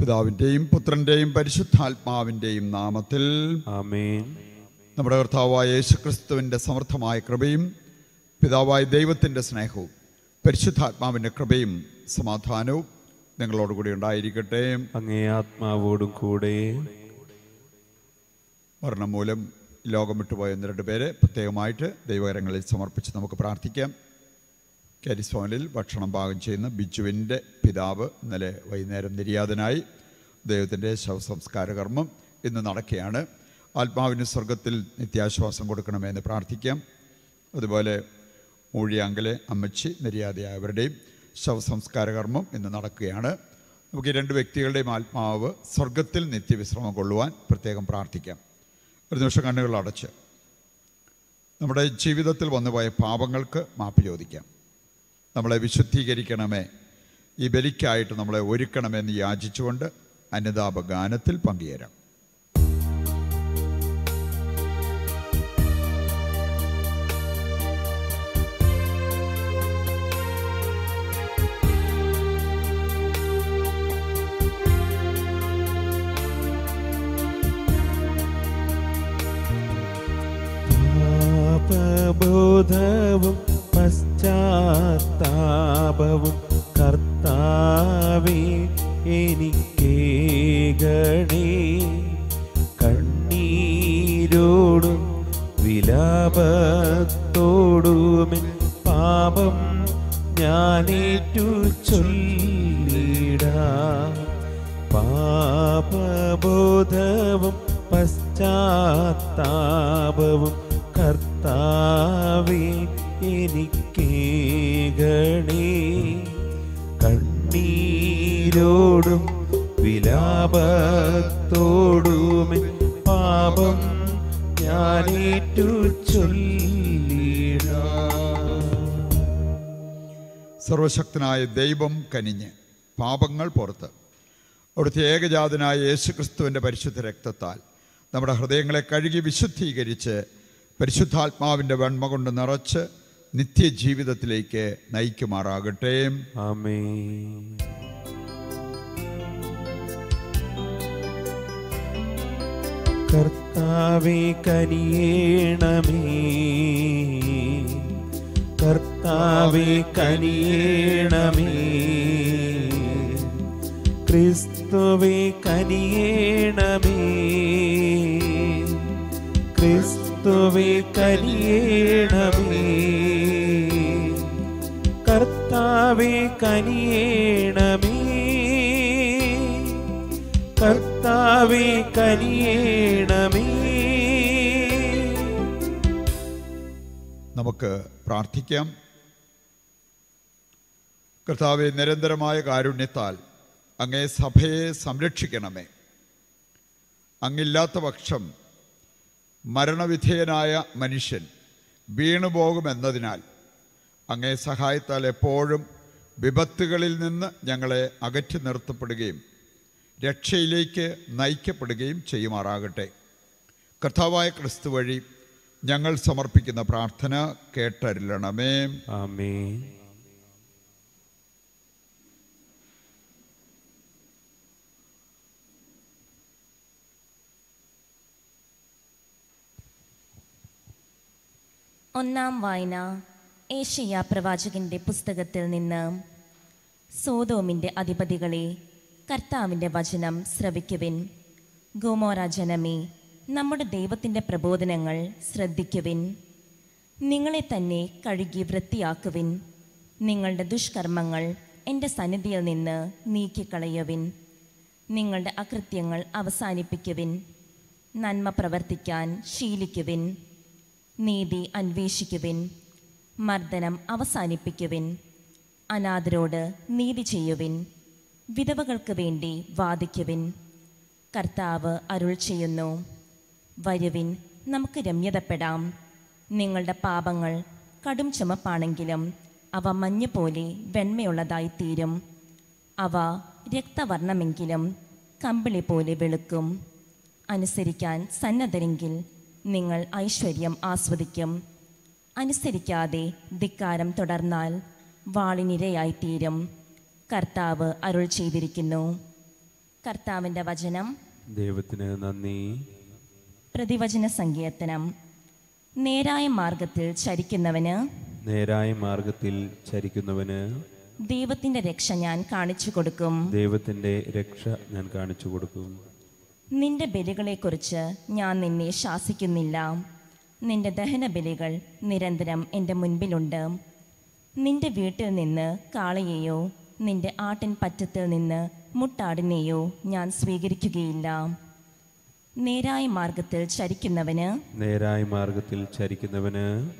പിതാവിന്റെയും പുത്രന്റെയും പരിശുദ്ധാത്മാവിന്റെയും നാമത്തിൽ നമ്മുടെ കർത്താവായ യേശുക്രിസ്തുവിന്റെ സമർത്ഥമായ കൃപയും പിതാവായ ദൈവത്തിന്റെ സ്നേഹവും പരിശുദ്ധാത്മാവിന്റെ കൃപയും സമാധാനവും നിങ്ങളോടുകൂടി ഉണ്ടായിരിക്കട്ടെ. അങ്ങേ ആത്മാവോടും കൂടെ. മരണം മൂലം ലോകം വിട്ടുപോയ ഒന്ന് രണ്ട് പേരെ പ്രത്യേകമായിട്ട് ദൈവകരങ്ങളിൽ സമർപ്പിച്ച് നമുക്ക് പ്രാർത്ഥിക്കാം. കാരിസ്വാനിൽ ഭക്ഷണം പാകം ചെയ്യുന്ന ബിജുവിന്റെ പിതാവ് ഇന്നലെ വൈകുന്നേരം നിര്യാതനായി ദൈവത്തിന്റെ ശവസംസ്കാര കർമ്മം ഇന്ന് നടക്കുകയാണ്. ആത്മാവിന് സ്വർഗത്തിൽ നിത്യാശ്വാസം കൊടുക്കണമെന്ന് പ്രാർത്ഥിക്കാം. അതുപോലെ മൂഴിയാങ്കലെ അമ്മച്ചി നിര്യാതയായവരുടെയും ശവസംസ്കാര കർമ്മം ഇന്ന് നടക്കുകയാണ്. നമുക്ക് രണ്ട് വ്യക്തികളുടെയും ആത്മാവ് സ്വർഗത്തിൽ നിത്യവിശ്രമം കൊള്ളുവാൻ പ്രത്യേകം പ്രാർത്ഥിക്കാം. ഒരു നിമിഷം കണ്ണുകൾ അടച്ച്. നമ്മുടെ ജീവിതത്തിൽ വന്നുപോയ പാപങ്ങൾക്ക് മാപ്പ് ചോദിക്കാം. നമ്മളെ വിശുദ്ധീകരിക്കണമേ. ഈ ബലിക്കായിട്ട് നമ്മളെ ഒരുക്കണമെന്ന് യാചിച്ചുകൊണ്ട് അനുതാപ ഗാനത്തിൽ പങ്കുചേരാം. കണ്ണീരോടും വിലാപത്തോടുമേ പാപം ഞാനേറ്റു ചൊല്ലിട. സർവശക്തനായ ദൈവം കനിഞ്ഞ് പാപങ്ങൾ പുറത്ത്. അവിടുത്തെ ഏകജാതനായ യേശുക്രിസ്തുവിന്റെ പരിശുദ്ധ രക്തത്താൽ നമ്മുടെ ഹൃദയങ്ങളെ കഴുകി വിശുദ്ധീകരിച്ച് പരിശുദ്ധാത്മാവിന്റെ വെണ്മ കൊണ്ട് നിറച്ച് നിത്യജീവിതത്തിലേക്ക് നയിക്കുമാറാകട്ടെ. ആമേൻ. കർത്താവേ കനിയേണമേ. കർത്താവേ കനിയേണമേ. ക്രിസ്തുവേ കനിയേണമേ. ക്രിസ്തുവേ കനിയേണമേ. കർത്താവേ കനിയേണമേ. കർത്താവേ കനിയേണമേ. നമുക്ക് പ്രാർത്ഥിക്കാം. കർത്താവെ നിരന്തരമായ കാരുണ്യത്താൽ അങ്ങേ സഭയെ സംരക്ഷിക്കണമേ. അങ്ങില്ലാത്ത പക്ഷം മരണവിധേയനായ മനുഷ്യൻ വീണുപോകുമെന്നതിനാൽ അങ്ങേ സഹായത്താൽ എപ്പോഴും വിപത്തുകളിൽ നിന്ന് ഞങ്ങളെ അകറ്റി നിർത്തപ്പെടുകയും രക്ഷയിലേക്ക് നയിക്കപ്പെടുകയും ചെയ്യുമാറാകട്ടെ. കർത്താവായ ക്രിസ്തു വഴി ഞങ്ങൾ സമർപ്പിക്കുന്ന പ്രാർത്ഥന കേട്ടരുളണമേ. ആമേ ഒന്നാം വായന ഏഷ്യ പ്രവാചകന്റെ പുസ്തകത്തിൽ നിന്ന്. സോതോമിന്റെ അധിപതികളെ കർത്താവിന്റെ വചനം ശ്രവിക്കുവിൻ. ഗോമോറ ജനമേ നമ്മുടെ ദൈവത്തിന്റെ പ്രബോധനങ്ങൾ ശ്രദ്ധിക്കുവിൻ. നിങ്ങളെ തന്നെ കഴുകി വൃത്തിയാക്കുവിൻ. നിങ്ങളുടെ ദുഷ്കർമ്മങ്ങൾ എന്റെ സന്നിധിയിൽ നിന്ന് നീക്കിക്കളയുവിൻ. നിങ്ങളുടെ അകൃത്യങ്ങൾ അവസാനിപ്പിക്കുവിൻ. നന്മ പ്രവർത്തിക്കാൻ ശീലിക്കുവിൻ. നീതി അന്വേഷിക്കുവിൻ. മർദ്ദനം അവസാനിപ്പിക്കുവിൻ. അനാഥരോട് നീതി ചെയ്യുവിൻ. വിധവകൾക്ക് വേണ്ടി വാദിക്കുവിൻ. കർത്താവ് അരുൾ ചെയ്യുന്നു. വരുവിൻ നമുക്ക് രമ്യതപ്പെടാം. നിങ്ങളുടെ പാപങ്ങൾ കടും ചുമപ്പാണെങ്കിലും അവ മഞ്ഞ് പോലെ വെണ്മയുള്ളതായി തീരും. അവ രക്തവർണമെങ്കിലും കമ്പിളി പോലെ വെളുക്കും. അനുസരിക്കാൻ സന്നദ്ധരെങ്കിൽ നിങ്ങൾ ഐശ്വര്യം ആസ്വദിക്കും. അനുസരിക്കാതെ ധിക്കാരം തുടർന്നാൽ വാളിനിരയായിത്തീരും കർത്താവ് അരുൾ ചെയ്തിരിക്കുന്നു. കർത്താവിന്റെ വചനം. ദൈവത്തിന് നന്ദി. പ്രതിവചന സങ്കീർത്തനം. നേരായ മാർഗത്തിൽ ചരിക്കുന്നവന്. നേരായ മാർഗത്തിൽ ചരിക്കുന്നവന്. ദൈവത്തിന്റെ രക്ഷ ഞാൻ കാണിച്ചു കൊടുക്കും. ദൈവത്തിന്റെ രക്ഷ ഞാൻ കാണിച്ചു കൊടുക്കും. നിന്റെ ബലികളെക്കുറിച്ച് ഞാൻ നിന്നെ ശാസിക്കുന്നില്ല. നിന്റെ ദഹന ബലികൾ നിരന്തരം എന്റെ മുൻപിലുണ്ട്. നിന്റെ വീട്ടിൽ നിന്ന് കാളയെയോ നിന്റെ ആട്ടിൻ പറ്റത്തിൽ നിന്ന് മുട്ടാടിനെയോ ഞാൻ സ്വീകരിക്കുകയില്ല. നേരായ മാർഗത്തിൽ ചരിക്കുന്നവന് നേരായ മാർഗത്തിൽ ചരിക്കുന്നവന്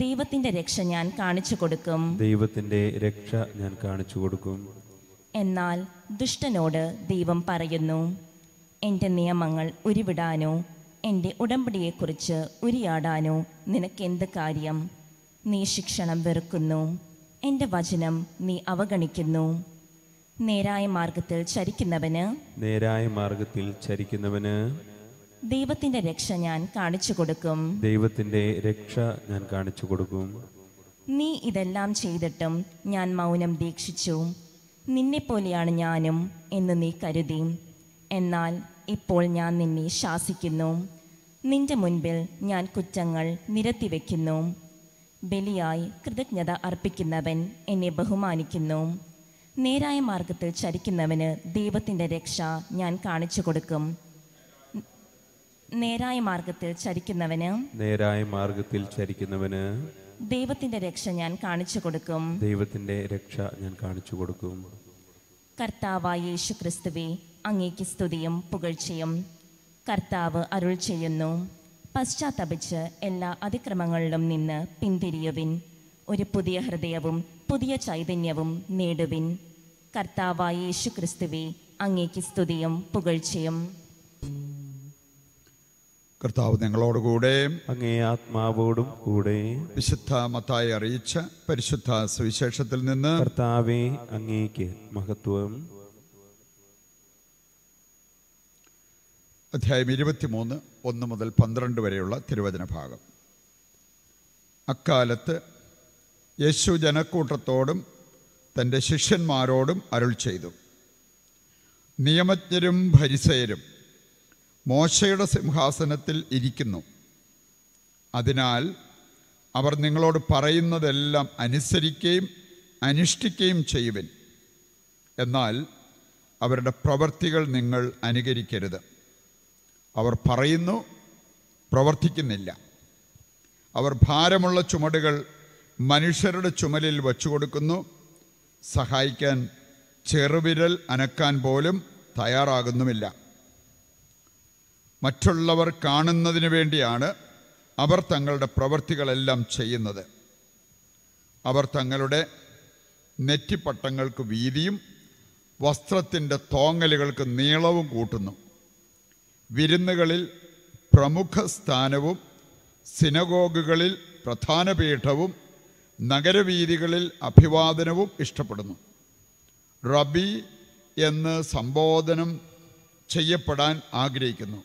ദൈവത്തിന്റെ രക്ഷ ഞാൻ കാണിച്ചു കൊടുക്കും. ദൈവത്തിന്റെ രക്ഷ ഞാൻ കാണിച്ചു കൊടുക്കും. എന്നാൽ ദുഷ്ടനോട് ദൈവം പറയുന്നു എന്റെ നിയമങ്ങൾ ഉരുവിടാനോ എന്റെ ഉടമ്പടിയെക്കുറിച്ച് ഉരിയാടാനോ നിനക്കെന്ത് കാര്യം? നീ ശിക്ഷണം വെറുക്കുന്നു. എന്റെ വചനം നീ അവഗണിക്കുന്നു. നേരായ മാർഗത്തിൽ ചരിക്കുന്നവന് നേരായ മാർഗത്തിൽ ചരിക്കുന്നവന് ദൈവത്തിന്റെ രക്ഷ ഞാൻ കാണിച്ചു കൊടുക്കും. ദൈവത്തിന്റെ രക്ഷ ഞാൻ കാണിച്ചു കൊടുക്കും. നീ ഇതെല്ലാം ചെയ്തിട്ടും ഞാൻ മൗനം ദീക്ഷിച്ചു. നിന്നെപ്പോലെയാണ് ഞാനും എന്ന് നീ കരുതി. എന്നാൽ ഇപ്പോൾ ഞാൻ നിന്നെ ശാസിക്കുന്നു. നിന്റെ മുൻപിൽ ഞാൻ കുറ്റങ്ങൾ നിരത്തിവെക്കുന്നു. ബലിയായി കൃതജ്ഞത അർപ്പിക്കുന്നവൻ എന്നെ ബഹുമാനിക്കുന്നു. നേരായ മാർഗത്തിൽ ചരിക്കുന്നവന് ദൈവത്തിന്റെ രക്ഷ ഞാൻ കാണിച്ചു കൊടുക്കും. നേരായ മാർഗത്തിൽ ചരിക്കുന്നവന് നേരായ മാർഗത്തിൽ ചരിക്കുന്നവന് ദൈവത്തിന്റെ രക്ഷ ഞാൻ കാണിച്ചു കൊടുക്കും. ദൈവത്തിന്റെ രക്ഷ ഞാൻ കാണിച്ചു കൊടുക്കും. കർത്താവായ യേശു ക്രിസ്തുവെ അങ്ങേക്ക് സ്തുതിയും പുകഴ്ചയും. കർത്താവ് അരുൾ ചെയ്യുന്നു. പശ്ചാത്തപിച്ച് എല്ലാ അതിക്രമങ്ങളിലും നിന്ന് പിന്തിരിയുവിൻ. ഒരു പുതിയ ഹൃദയവും പുതിയ ചൈതന്യവും നേടുവിൻ. കർത്താവായ യേശു ക്രിസ്തുവെ അങ്ങേക്ക് സ്തുതിയും പുകഴ്ചയും. കർത്താവ് നിങ്ങളോടുകൂടെ. അങ്ങേ ആത്മാവോടും കൂടെ. വിശുദ്ധ മത്തായി അറിയിച്ച പരിശുദ്ധ സുവിശേഷത്തിൽ നിന്ന്. കർത്താവെ അങ്ങേക്ക് മഹത്വം. അധ്യായം ഇരുപത്തിമൂന്ന് ഒന്ന് മുതൽ പന്ത്രണ്ട് വരെയുള്ള തിരുവചന ഭാഗം. അക്കാലത്ത് യേശു ജനക്കൂട്ടത്തോടും തന്റെ ശിഷ്യന്മാരോടും അരുൾ ചെയ്തു. നിയമജ്ഞരും ഭരിസയരും മോശയുടെ സിംഹാസനത്തിൽ ഇരിക്കുന്നു. അതിനാൽ അവർ നിങ്ങളോട് പറയുന്നതെല്ലാം അനുസരിക്കുകയും അനുഷ്ഠിക്കുകയും ചെയ്യുവിൻ. എന്നാൽ അവരുടെ പ്രവൃത്തികൾ നിങ്ങൾ അനുകരിക്കരുത്. അവർ പറയുന്നു പ്രവർത്തിക്കുന്നില്ല. അവർ ഭാരമുള്ള ചുമടുകൾ മനുഷ്യരുടെ ചുമലിൽ വച്ചു കൊടുക്കുന്നു സഹായിക്കാൻ ചെറുവിരൽ അനക്കാൻ പോലും തയ്യാറാകുന്നുമില്ല. മറ്റുള്ളവർ കാണുന്നതിന് വേണ്ടിയാണ് അവർ തങ്ങളുടെ പ്രവൃത്തികളെല്ലാം ചെയ്യുന്നത്. അവർ തങ്ങളുടെ നെറ്റിപ്പട്ടങ്ങൾക്ക് വീതിയും വസ്ത്രത്തിന്റെ തോങ്ങലുകൾക്ക് നീളവും കൂട്ടുന്നു. വിരുന്നുകളിൽ പ്രമുഖ സ്ഥാനവും സിനഗോഗുകളിൽ പ്രധാന പീഠവും നഗരവീതികളിൽ അഭിവാദനവും ഇഷ്ടപ്പെടുന്നു. റബി എന്ന് സംബോധനം ചെയ്യപ്പെടാൻ ആഗ്രഹിക്കുന്നു.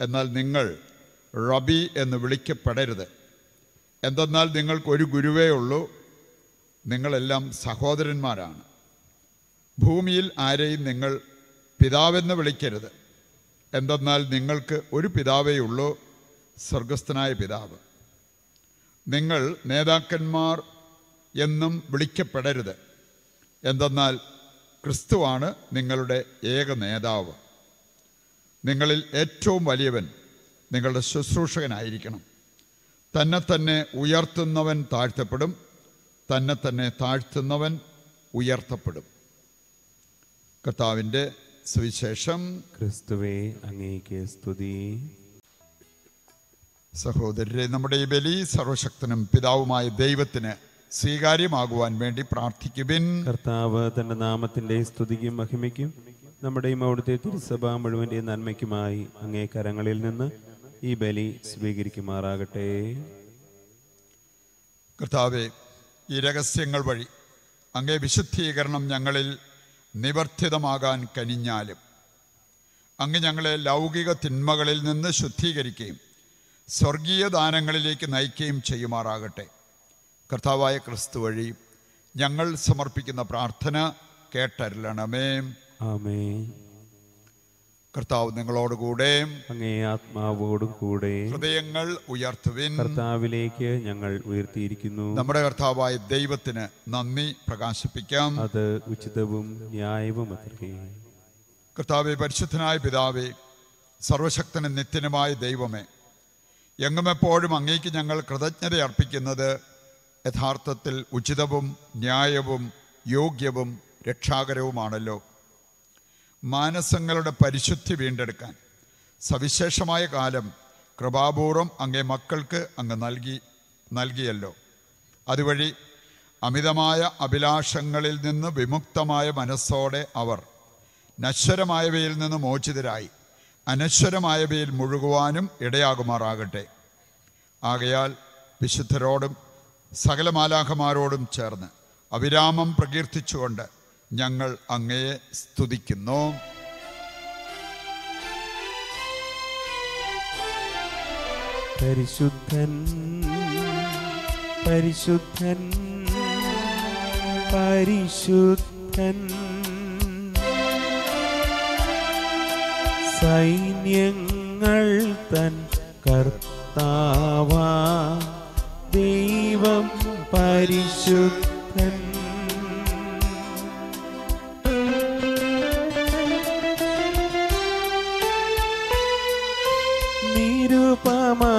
എന്നാൽ നിങ്ങൾ റബി എന്ന് വിളിക്കപ്പെടരുത്. എന്തെന്നാൽ നിങ്ങൾക്ക് ഒരു ഗുരുവേ ഉള്ളൂ നിങ്ങളെല്ലാം സഹോദരന്മാരാണ്. ഭൂമിയിൽ ആരെയും നിങ്ങൾ പിതാവെന്ന് വിളിക്കരുത്. എന്തെന്നാൽ നിങ്ങൾക്ക് ഒരു പിതാവേ ഉള്ളൂ സ്വർഗസ്ഥനായ പിതാവ്. നിങ്ങൾ നേതാക്കന്മാർ എന്നും വിളിക്കപ്പെടരുത്. എന്തെന്നാൽ ക്രിസ്തുവാണ് നിങ്ങളുടെ ഏക നേതാവ്. നിങ്ങളിൽ ഏറ്റവും വലിയവൻ നിങ്ങളുടെ ശുശ്രൂഷകനായിരിക്കണം. തന്നെ തന്നെ ഉയർത്തുന്നവൻ താഴ്ത്തപ്പെടും തന്നെ തന്നെ താഴ്ത്തുന്നവൻ ഉയർത്തപ്പെടും. കർത്താവിന്റെ സുവിശേഷം. ക്രിസ്തുവേ അങ്ങേക്ക് സ്തുതി. സഹോദരരെ നമ്മുടെ ഈ ബലി സർവശക്തനും പിതാവുമായ ദൈവത്തിന് സ്വീകാര്യമാകുവാൻ വേണ്ടി പ്രാർത്ഥിക്കുവിൻ. കർത്താവ് തന്റെ നാമത്തിന്റെ സ്തുതിക്കും മഹിമയ്ക്കും നമ്മുടെയും അവിടുത്തെ തിരുസഭ മുഴുവന്റെ നന്മയ്ക്കുമായി അങ്ങേ കരങ്ങളിൽ നിന്ന് ഈ ബലി സ്വീകരിക്കുമാറാകട്ടെ. കർത്താവെ ഈ രഹസ്യങ്ങൾ വഴി അങ്ങേ വിശുദ്ധീകരണം ഞങ്ങളിൽ നിവർത്തിതമാകാൻ കനിഞ്ഞാലും അങ്ങ് ഞങ്ങളെ ലൗകിക തിന്മകളിൽ നിന്ന് ശുദ്ധീകരിക്കുകയും സ്വർഗീയ ദാനങ്ങളിലേക്ക് നയിക്കുകയും ചെയ്യുമാറാകട്ടെ. കർത്താവായ ക്രിസ്തു വഴി ഞങ്ങൾ സമർപ്പിക്കുന്ന പ്രാർത്ഥന കേട്ടരുളണമേ. ആമേ കർത്താവ് നിങ്ങളോടുകൂടെ. അങ്ങേ ആത്മാവോടും കൂടെ ഹൃദയങ്ങൾ ഉയർത്തുവിൻ. കർത്താവിലേക്ക് ഞങ്ങൾ ഉയർത്തിയിരിക്കുന്നു. നമ്മുടെ കർത്താവായ ദൈവത്തിന് നന്ദി പ്രകാശിപ്പിക്കാം. അത് ഉചിതവും ന്യായവും അത്രേ. കർത്താവെ പരിശുദ്ധനായ പിതാവെ സർവശക്തനും നിത്യനുമായ ദൈവമേ എങ്ങുമെപ്പോഴും അങ്ങേക്ക് ഞങ്ങൾ കൃതജ്ഞത അർപ്പിക്കുന്നത് യഥാർത്ഥത്തിൽ ഉചിതവും ന്യായവും യോഗ്യവും രക്ഷാകരവുമാണല്ലോ. മാനസങ്ങളുടെ പരിശുദ്ധി വീണ്ടെടുക്കാൻ. സവിശേഷമായ കാലം കൃപാപൂർവം അങ്ങേ മക്കൾക്ക് അങ്ങ് നൽകി നൽകിയല്ലോ. അതുവഴി അമിതമായ അഭിലാഷങ്ങളിൽ നിന്ന് വിമുക്തമായ മനസ്സോടെ അവർ നശ്വരമായവയിൽ നിന്ന് മോചിതരായി അനശ്വരമായവയിൽ മുഴുകുവാനും ഇടയാകുമാറാകട്ടെ. ആകയാൽ വിശുദ്ധരോടും സകല മാലാഖമാരോടും ചേർന്ന് അവിരാമം പ്രകീർത്തിച്ചുകൊണ്ട് ഞങ്ങൾ അങ്ങയെ സ്തുതിക്കുന്നു. പരിശുദ്ധൻ പരിശുദ്ധൻ പരിശുദ്ധൻ. സൈന്യങ്ങൾ തൻ കർത്താവ ദൈവം പരിശുദ്ധൻ.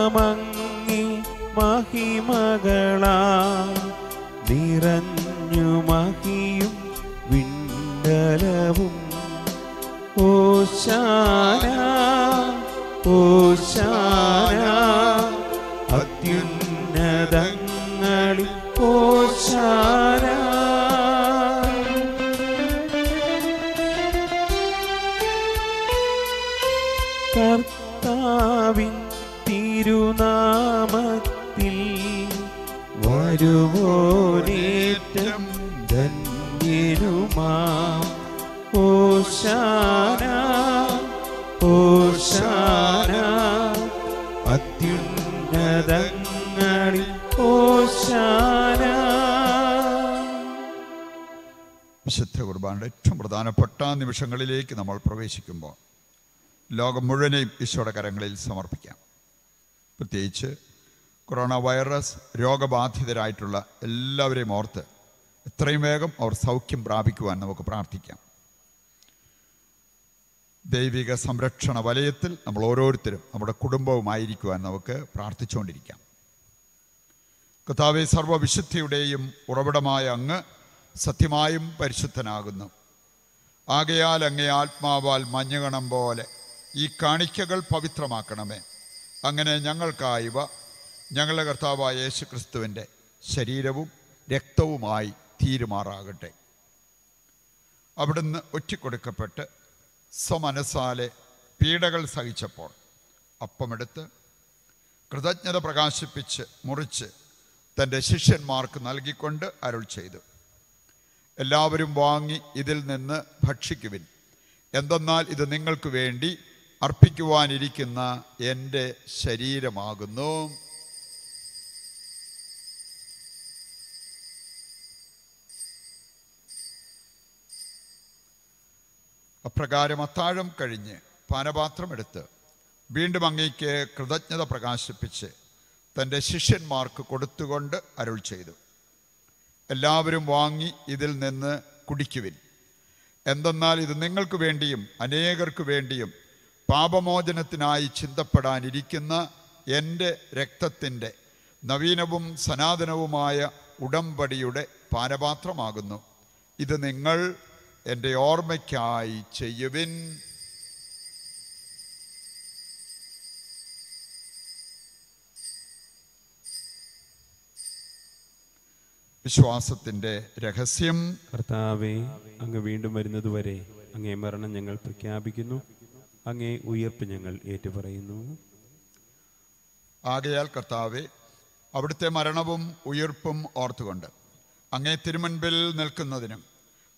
നിരുപമങ്ങി മഹിമകളാ. നിറഞ്ഞു മഹിയും വിണ്ടലവും. ഓശാന ഓശാന. വിശുദ്ധ കുർബാനയുടെ ഏറ്റവും പ്രധാനപ്പെട്ട നിമിഷങ്ങളിലേക്ക് നമ്മൾ പ്രവേശിക്കുമ്പോൾ ലോകം മുഴുവനെയും ഈശോയുടെ കരങ്ങളിൽ സമർപ്പിക്കാം. പ്രത്യേകിച്ച് കൊറോണ വൈറസ് രോഗബാധിതരായിട്ടുള്ള എല്ലാവരെയും ഓർത്ത് എത്രയും വേഗം അവർ സൗഖ്യം പ്രാപിക്കുവാൻ നമുക്ക് പ്രാർത്ഥിക്കാം. ദൈവിക സംരക്ഷണ വലയത്തിൽ നമ്മൾ ഓരോരുത്തരും നമ്മുടെ കുടുംബവുമായിരിക്കുവാൻ നമുക്ക് പ്രാർത്ഥിച്ചുകൊണ്ടിരിക്കാം. കഥാവെ സർവവിശുദ്ധിയുടെയും ഉറവിടമായ അങ്ങ് സത്യമായും പരിശുദ്ധനാകുന്നു. ആകയാൽ അങ്ങേ ആത്മാവാൽ മഞ്ഞുകണം പോലെ ഈ കാണിക്കകൾ പവിത്രമാക്കണമേ. അങ്ങനെ ഞങ്ങൾക്കായവ ഞങ്ങളുടെ കർത്താവായ യേശു ക്രിസ്തുവിന്റെ ശരീരവും രക്തവുമായി തീരുമാറാകട്ടെ. അവിടുന്ന് ഒറ്റിക്കൊടുക്കപ്പെട്ട് സ്വമനസാലെ പീഡകൾ സഹിച്ചപ്പോൾ അപ്പമെടുത്ത് കൃതജ്ഞത പ്രകാശിപ്പിച്ച് മുറിച്ച് തന്റെ ശിഷ്യന്മാർക്ക് നൽകിക്കൊണ്ട് അരുൾ ചെയ്തു. എല്ലാവരും വാങ്ങി ഇതിൽ നിന്ന് ഭക്ഷിക്കുവിൻ. എന്തെന്നാൽ ഇത് നിങ്ങൾക്ക് വേണ്ടി അർപ്പിക്കുവാനിരിക്കുന്ന എന്റെ ശരീരമാകുന്നു. അപ്രകാരം അത്താഴം കഴിഞ്ഞ് പാനപാത്രമെടുത്ത് വീണ്ടും അങ്ങേക്ക് കൃതജ്ഞത പ്രകാശിപ്പിച്ച് തന്റെ ശിഷ്യന്മാർക്ക് കൊടുത്തുകൊണ്ട് അരുൾ ചെയ്തു. എല്ലാവരും വാങ്ങി ഇതിൽ നിന്ന് കുടിക്കുവിൻ. എന്തെന്നാൽ ഇത് നിങ്ങൾക്ക് വേണ്ടിയും അനേകർക്ക് വേണ്ടിയും പാപമോചനത്തിനായി ചിന്തപ്പെടാനിരിക്കുന്ന എന്റെ രക്തത്തിന്റെ നവീനവും സനാതനവുമായ ഉടമ്പടിയുടെ പാനപാത്രമാകുന്നു. ഇത് നിങ്ങൾ എന്റെ ഓർമ്മയ്ക്കായി ചെയ്യുവിൻ. വിശ്വാസത്തിന്റെ രഹസ്യം. കർത്താവെ അങ്ങ് വീണ്ടും വരുന്നതുവരെ അങ്ങേ മരണം ഞങ്ങൾ പ്രഖ്യാപിക്കുന്നു. അങ്ങേ ഉയർപ്പ് ഞങ്ങൾ ഏറ്റുപറയുന്നു. ആകയാൽ കർത്താവെ അവിടുത്തെ മരണവും ഉയർപ്പും ഓർത്തുകൊണ്ട് അങ്ങേ തിരുമുൻപിൽ നിൽക്കുന്നതിനും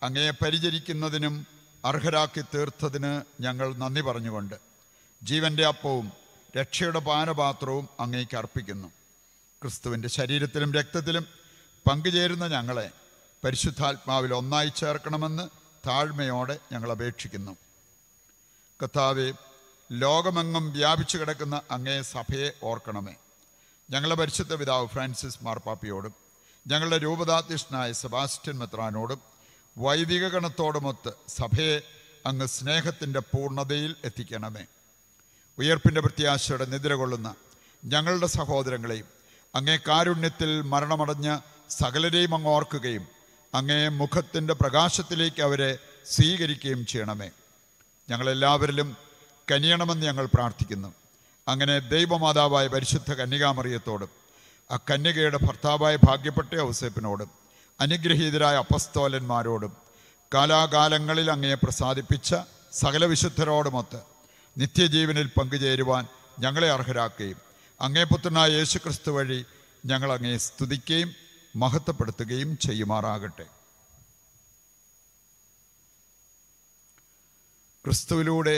അങ്ങേ പരിചരിക്കുന്നതിനും അർഹരാക്കി തീർത്തതിന് ഞങ്ങൾ നന്ദി പറഞ്ഞുകൊണ്ട് ജീവന്റെ അപ്പവും രക്ഷയുടെ പാനപാത്രവും അങ്ങേക്ക് അർപ്പിക്കുന്നു. ക്രിസ്തുവിന്റെ ശരീരത്തിലും രക്തത്തിലും പങ്കുചേരുന്ന ഞങ്ങളെ പരിശുദ്ധാത്മാവിൽ ഒന്നായി ചേർക്കണമെന്ന് താഴ്മയോടെ ഞങ്ങൾ അപേക്ഷിക്കുന്നു. കർത്താവെ ലോകമെങ്ങും വ്യാപിച്ചു കിടക്കുന്ന അങ്ങേ സഭയെ ഓർക്കണമേ. ഞങ്ങളുടെ പരിശുദ്ധ പിതാവ് ഫ്രാൻസിസ് മാർപ്പാപ്പിയോടും ഞങ്ങളുടെ രൂപതാധ്യക്ഷനായ സെബാസ്റ്റ്യൻ മെത്രാനോടും വൈദിക ഗണത്തോടുമൊത്ത് സഭയെ അങ്ങ് സ്നേഹത്തിന്റെ പൂർണതയിൽ എത്തിക്കണമേ. ഉയർപ്പിന്റെ പ്രത്യാശയുടെ നിദ്ര കൊള്ളുന്ന ഞങ്ങളുടെ സഹോദരങ്ങളെയും അങ്ങേ കാരുണ്യത്തിൽ മരണമടഞ്ഞ് സകലരെയും അങ്ങ് ഓർക്കുകയും അങ്ങേ മുഖത്തിന്റെ പ്രകാശത്തിലേക്ക് അവരെ സ്വീകരിക്കുകയും ചെയ്യണമേ. ഞങ്ങളെല്ലാവരിലും കനിയണമെന്ന് ഞങ്ങൾ പ്രാർത്ഥിക്കുന്നു. അങ്ങനെ ദൈവമാതാവായ പരിശുദ്ധ കന്യകാമറിയത്തോടും ആ കന്യകയുടെ ഭർത്താവായ ഭാഗ്യപ്പെട്ട ഔസേപ്പിനോടും അനുഗ്രഹീതരായ അപ്പസ്തോലന്മാരോടും കാലാകാലങ്ങളിൽ അങ്ങയെ പ്രസാദിപ്പിച്ച സകല വിശുദ്ധരോടുമൊത്ത് നിത്യജീവനിൽ പങ്കുചേരുവാൻ ഞങ്ങളെ അർഹരാക്കുകയും അങ്ങേ പുത്രനായ യേശുക്രിസ്തു വഴി ഞങ്ങൾ അങ്ങേ സ്തുതിക്കുകയും മഹത്വപ്പെടുത്തുകയും ചെയ്യുമാറാകട്ടെ. ക്രിസ്തുവിലൂടെ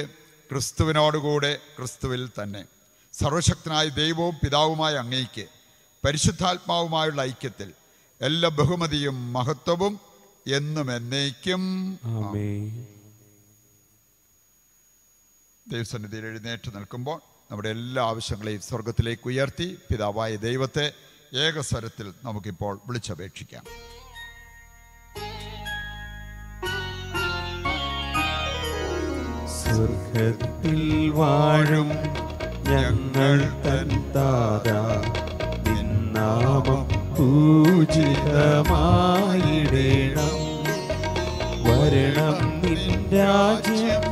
ക്രിസ്തുവിനോടുകൂടെ ക്രിസ്തുവിൽ തന്നെ. സർവശക്തനായ ദൈവവും പിതാവുമായ അങ്ങയ്ക്ക് പരിശുദ്ധാത്മാവുമായുള്ള ഐക്യത്തിൽ എല്ലാ ബഹുമതിയും മഹത്വവും എന്നും എന്നേക്കും. ദൈവസന്നിധിയിൽ എഴുന്നേറ്റ് നിൽക്കുമ്പോൾ നമ്മുടെ എല്ലാ ആവശ്യങ്ങളെയും സ്വർഗത്തിലേക്ക് ഉയർത്തി പിതാവായ ദൈവത്തെ ഏകസ്വരത്തിൽ നമുക്കിപ്പോൾ വിളിച്ചപേക്ഷിക്കാം. സ്വർഗത്തിൽ വാഴും ഞങ്ങൾ തൻ താതാ നിന്നാമം പൂജിതമായിടേണം വരണം രാജ്യം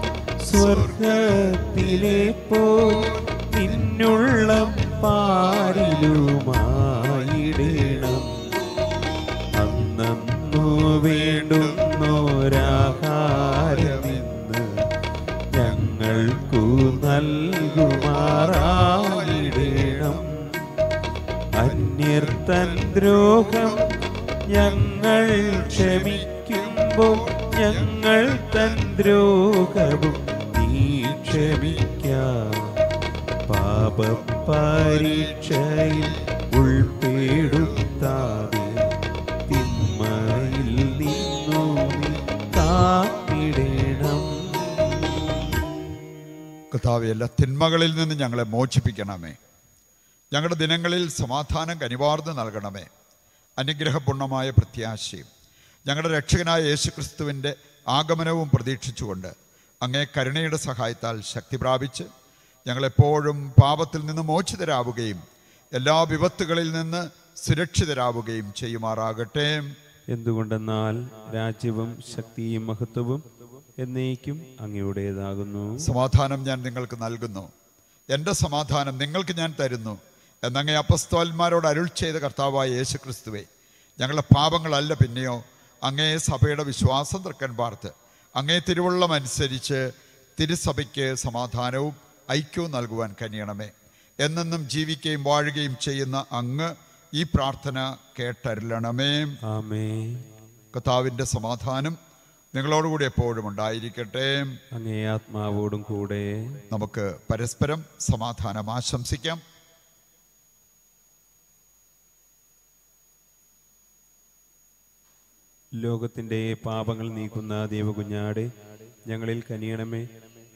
സ്വർഗത്തിലെ പോ നിന്നുള്ള പാരിലുമായിടേണം. അന്നു വേണ്ടുന്നോരാഹാരമിന്ന് ഞങ്ങൾക്കു നൽകുമാറായിടേണം. അന്യർത്തൻ ദ്രോഹം ഞങ്ങളെ മോചിപ്പിക്കണമേ. ഞങ്ങളുടെ ദിനങ്ങളിൽ സമാധാനം കനിവാർന്ന് നൽകണമേ. അനുഗ്രഹപൂർണമായ പ്രത്യാശയും ഞങ്ങളുടെ രക്ഷകനായ യേശുക്രിസ്തുവിന്റെ ആഗമനവും പ്രതീക്ഷിച്ചുകൊണ്ട് അങ്ങേ കരുണയുടെ സഹായത്താൽ ശക്തി പ്രാപിച്ച് ഞങ്ങളെപ്പോഴും പാപത്തിൽ നിന്ന് മോചിതരാവുകയും എല്ലാ വിപത്തുകളിൽ നിന്ന് സുരക്ഷിതരാവുകയും ചെയ്യുമാറാകട്ടെ. എന്തുകൊണ്ടെന്നാൽ രാജ്യവും ശക്തിയും മഹത്വവും എന്നേക്കും അങ്ങയുടേതാകുന്നു. സമാധാനം ഞാൻ നിങ്ങൾക്ക് നൽകുന്നു. എന്റെ സമാധാനം നിങ്ങൾക്ക് ഞാൻ തരുന്നു. എന്നങ്ങ് അപ്പസ്തോന്മാരോട് അരുൾ ചെയ്ത കർത്താവായ യേശു ക്രിസ്തുവേ ഞങ്ങളുടെ പാപങ്ങളല്ല പിന്നെയോ? അങ്ങേ സഭയുടെ വിശ്വാസം തൃക്കൻ പാർത്ത് അങ്ങേ തിരുവള്ളം അനുസരിച്ച് തിരുസഭയ്ക്ക് സമാധാനവും ഐക്യവും നൽകുവാൻ കനിയണമേ. എന്നെന്നും ജീവിക്കുകയും വാഴുകയും ചെയ്യുന്ന അങ്ങ് ഈ പ്രാർത്ഥന കേട്ടരുളണമേ. കർത്താവിന്റെ സമാധാനം നിങ്ങളോടുകൂടി എപ്പോഴും ഉണ്ടായിരിക്കട്ടെ. അങ്ങേ ആത്മാവോടും കൂടെ. നമുക്ക് പരസ്പരം സമാധാനം ആശംസിക്കാം. ലോകത്തിന്റെ പാപങ്ങൾ നീക്കുന്ന ദേവകുഞ്ഞാടെ ഞങ്ങളിൽ കനിയണമേ.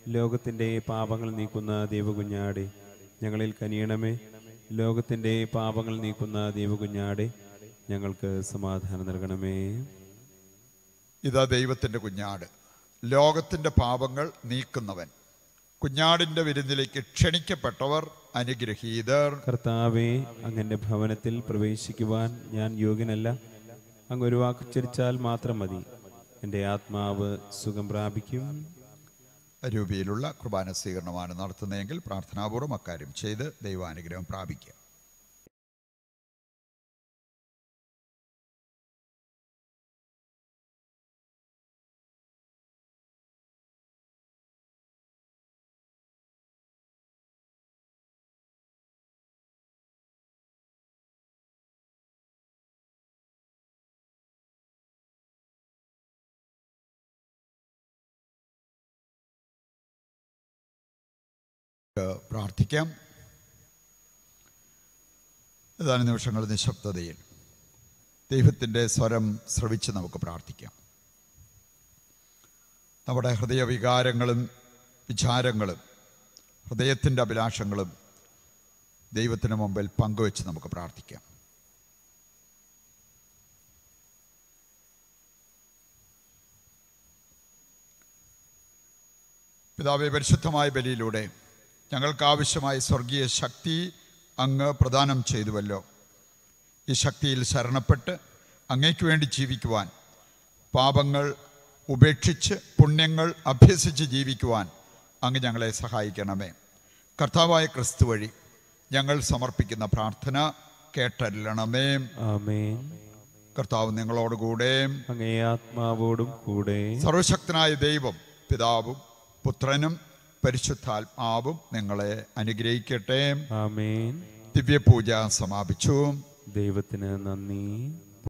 ലോകത്തിന്റെ പാപങ്ങൾ നീക്കുന്ന ദേവകുഞ്ഞാടെ ഞങ്ങളിൽ കനിയണമേ. ലോകത്തിന്റെ പാപങ്ങൾ നീക്കുന്ന ദേവകുഞ്ഞാടെ ഞങ്ങൾക്ക് സമാധാനം നൽകണമേ. ഇതാ ദൈവത്തിന്റെ കുഞ്ഞാട്. ലോകത്തിന്റെ പാപങ്ങൾ നീക്കുന്നവൻ. കുഞ്ഞാടിന്റെ വിരുന്നിലേക്ക് ക്ഷണിക്കപ്പെട്ടവർ അനുഗ്രഹീതർ. കർത്താവേ അങ്ങന്റെ ഭവനത്തിൽ പ്രവേശിക്കുവാൻ ഞാൻ യോഗ്യനല്ല. അങ്ങ് ഒരു വാക്ക് ഉച്ചരിച്ചാൽ മാത്രം മതി. എന്റെ ആത്മാവ് സുഖം പ്രാപിക്കും. രൂപയിലുള്ള കുർബാന സ്വീകരണമാണ് നടത്തുന്നതെങ്കിൽ പ്രാർത്ഥനാപൂർവം അക്കാര്യം ചെയ്ത് ദൈവാനുഗ്രഹം പ്രാപിക്കുക. പ്രാർത്ഥിക്കാം. ഏതാനും നിമിഷങ്ങൾ നിശബ്ദതയിൽ ദൈവത്തിന്റെ സ്വരം ശ്രവിച്ച് നമുക്ക് പ്രാർത്ഥിക്കാം. നമ്മുടെ ഹൃദയവികാരങ്ങളും വിചാരങ്ങളും ഹൃദയത്തിന്റെ അഭിലാഷങ്ങളും ദൈവത്തിന് മുമ്പിൽ പങ്കുവെച്ച് നമുക്ക് പ്രാർത്ഥിക്കാം. പിതാവെ പരിശുദ്ധമായ ബലിയിലൂടെ ഞങ്ങൾക്ക് ആവശ്യമായ സ്വർഗീയ ശക്തി അങ്ങ് പ്രദാനം ചെയ്തുവല്ലോ. ഈ ശക്തിയിൽ ശരണപ്പെട്ട് അങ്ങയ്ക്ക് വേണ്ടി ജീവിക്കുവാൻ പാപങ്ങൾ ഉപേക്ഷിച്ച് പുണ്യങ്ങൾ അഭ്യസിച്ച് ജീവിക്കുവാൻ അങ്ങ് ഞങ്ങളെ സഹായിക്കണമേ. കർത്താവായ ക്രിസ്തു വഴി ഞങ്ങൾ സമർപ്പിക്കുന്ന പ്രാർത്ഥന കേട്ടല്ലണമേ. കർത്താവ് നിങ്ങളോടുകൂടെ അങ്ങേ ആത്മാവോടും കൂടെ. സർവശക്തനായ ദൈവം പിതാവും പുത്രനും പരിശുദ്ധാത്മാവും നിങ്ങളെ അനുഗ്രഹിക്കട്ടെ. ദിവ്യപൂജ സമാപിച്ചു. ദൈവത്തിന് നന്ദി.